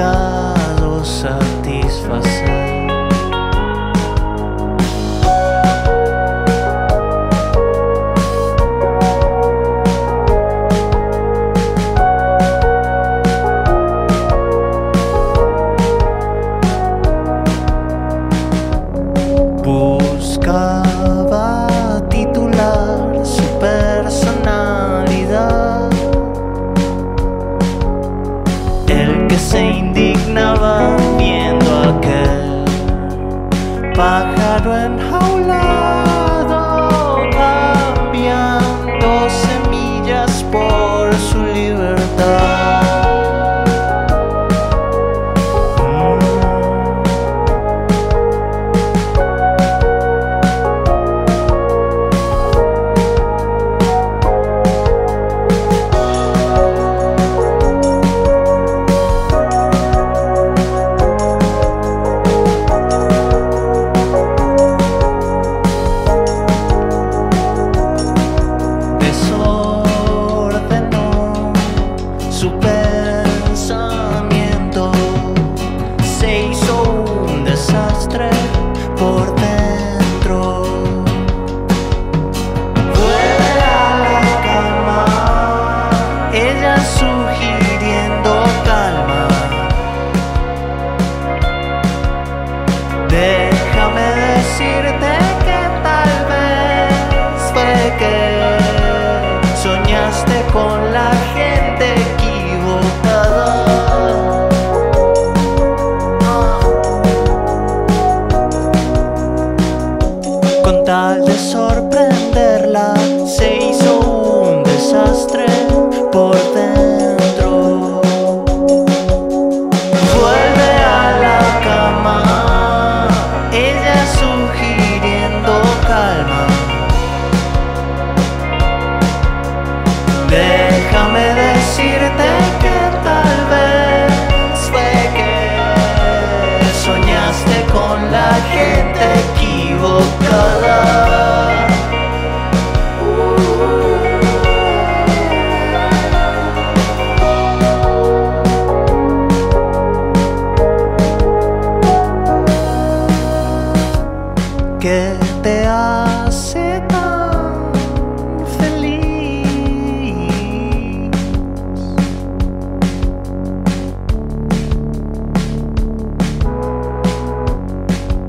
pecados. que se indignaba viendo aquel pájaro enjaulado cambiando semillas por su libertad. Su tal de sorprenderla, se hizo un desastre por dentro. Vuelve a la cama, ella sugiriendo calma. Déjame decirte que tal vez fue que soñaste con la gente equivocada. que te hace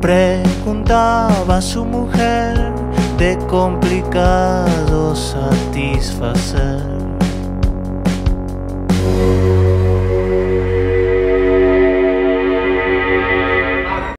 Preguntaba a su mujer de complicado satisfacer.